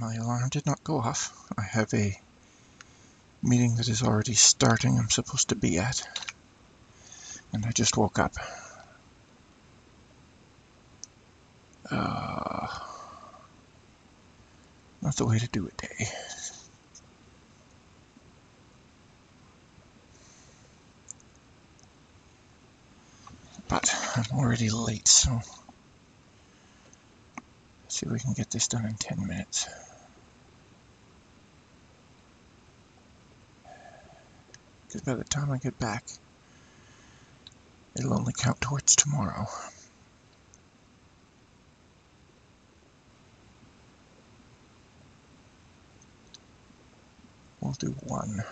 my alarm did not go off. I have a meeting that is already starting I'm supposed to be at. And I just woke up. Uh, not the way to do a day. But I'm already late, so see if we can get this done in 10 minutes. Because by the time I get back, it'll only count towards tomorrow. We'll do one.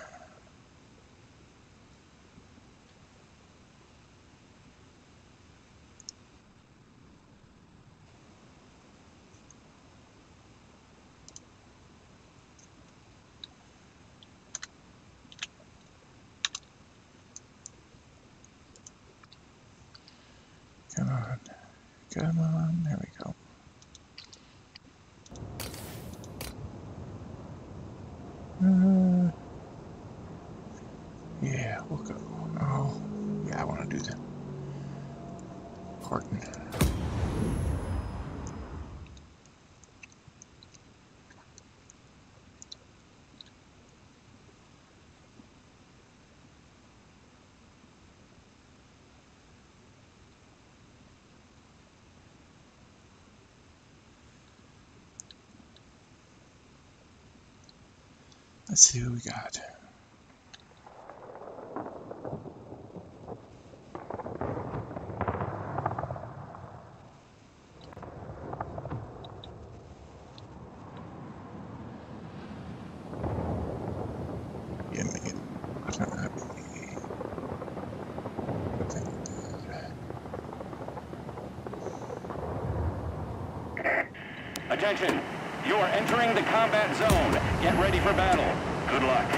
Come on. Come on. There we go. Uh, yeah, we'll go. Oh, yeah, I want to do that. Horten. Let's see who we got. Attention! You are entering the combat zone. Get ready for battle. Good luck.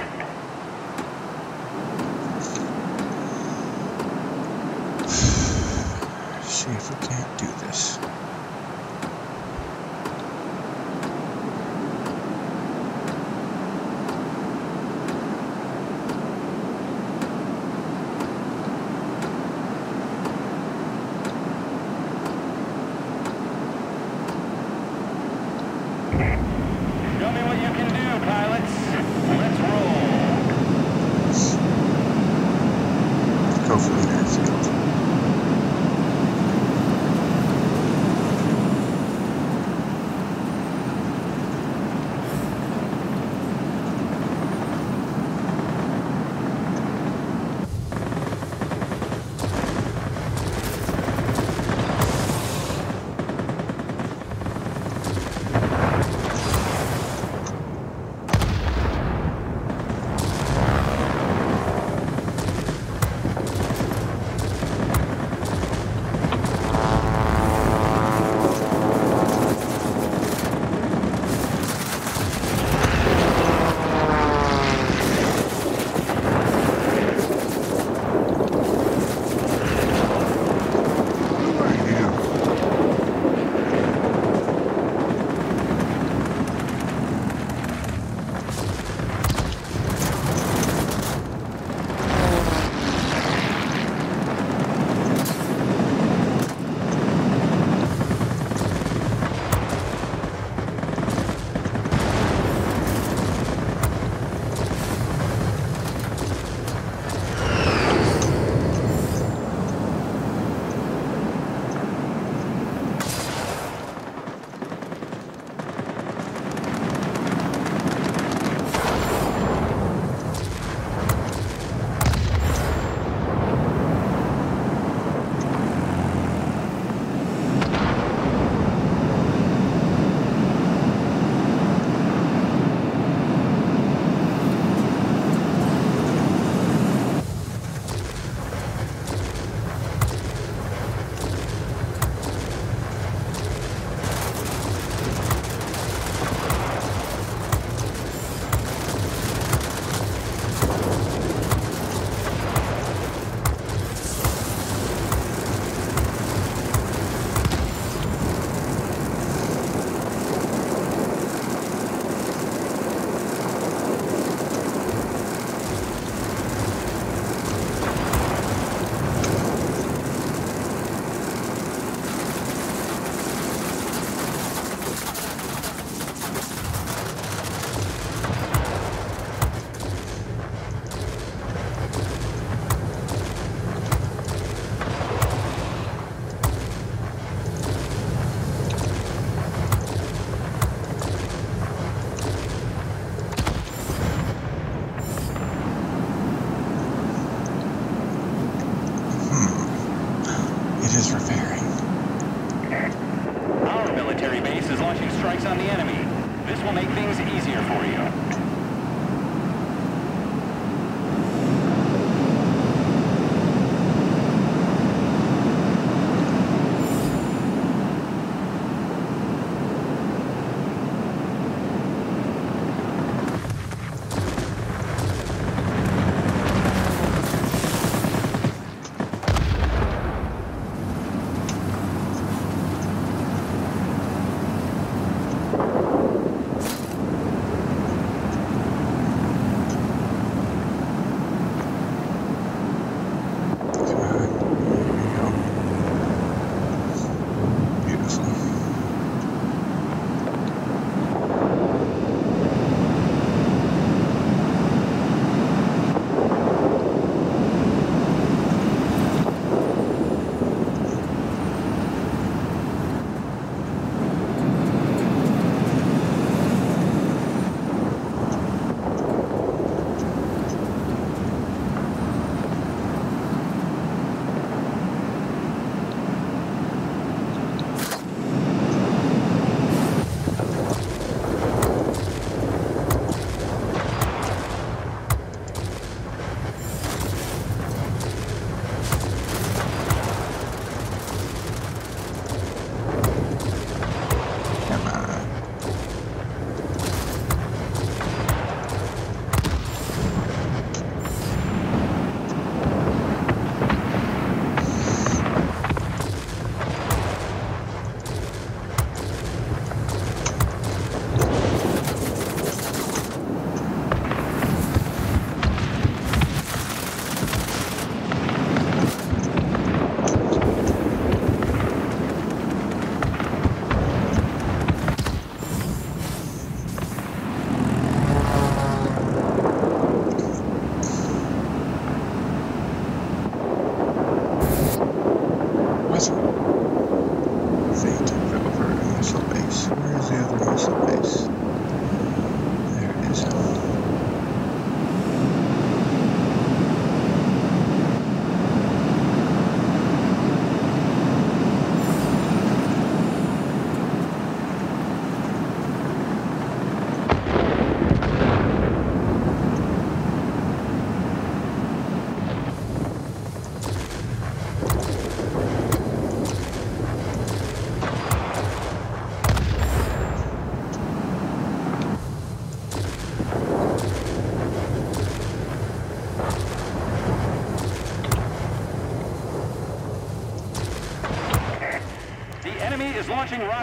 See if we can't do this. base is launching strikes on the enemy. This will make things easier for you. Podcast.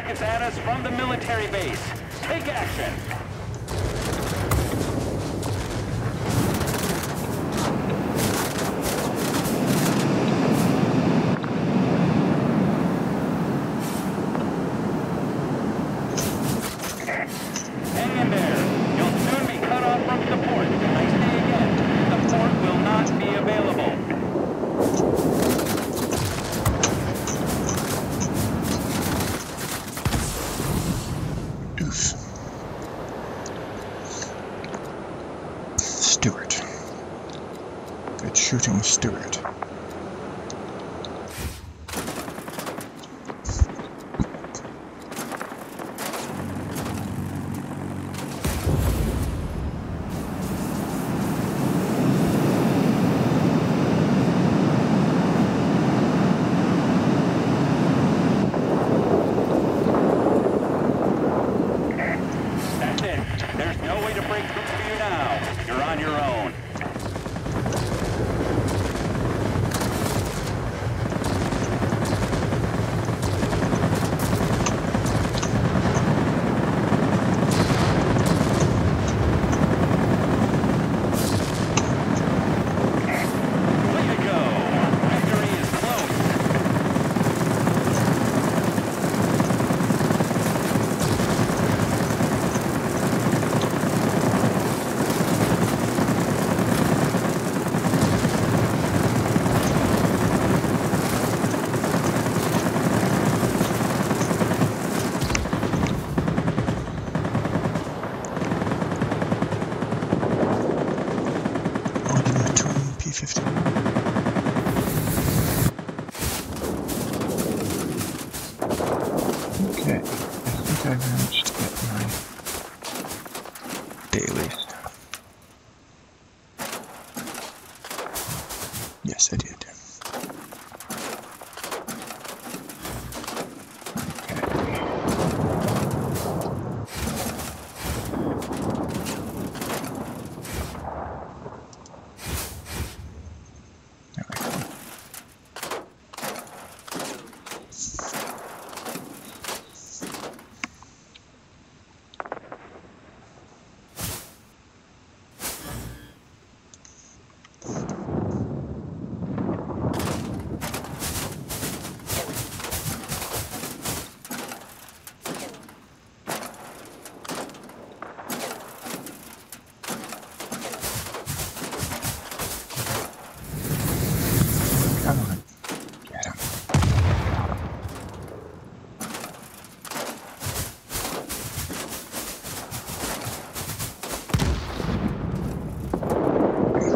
targets at us from the military base. Take action! shooting steward. Okay, I think I have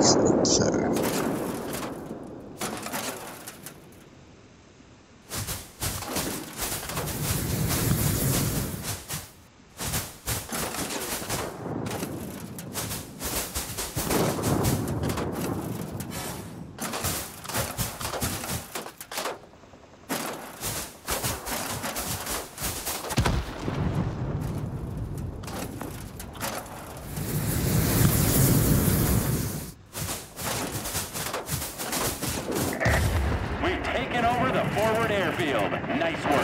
Sir. Nice work.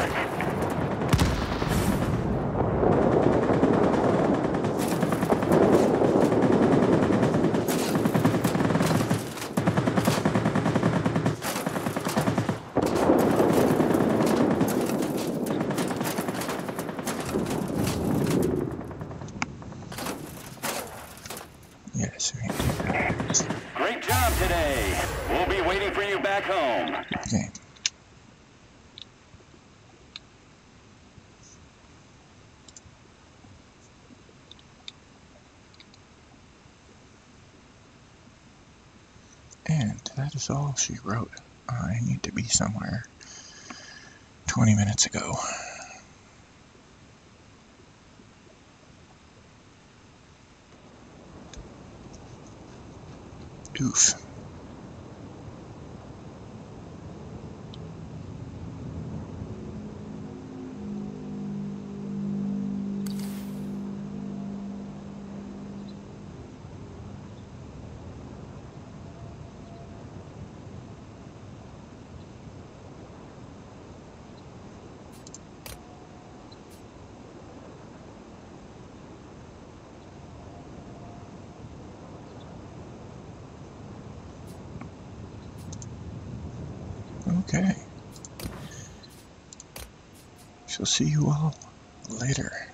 Is all she wrote. I need to be somewhere 20 minutes ago. Oof. Okay. Shall see you all later.